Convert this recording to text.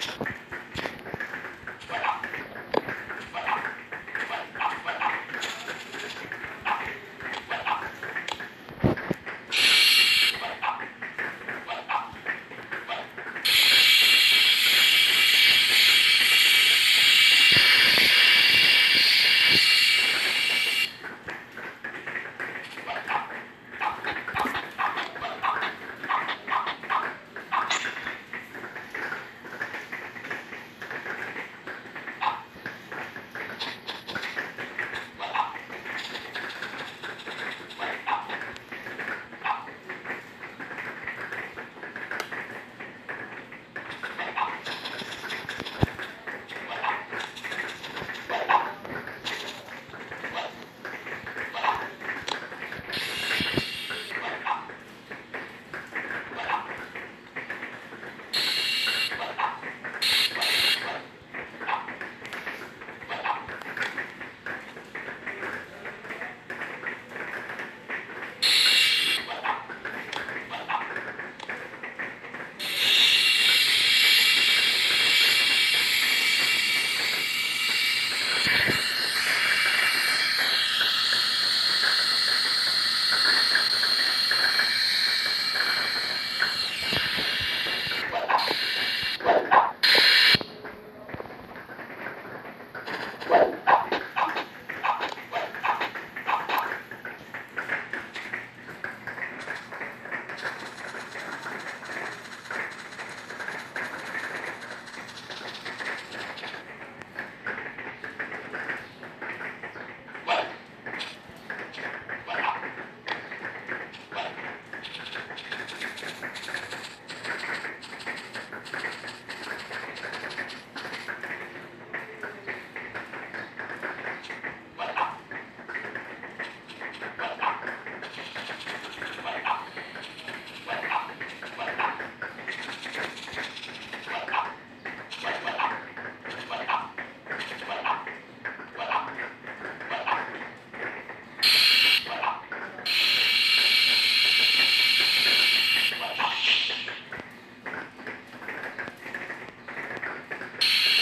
Thanks. you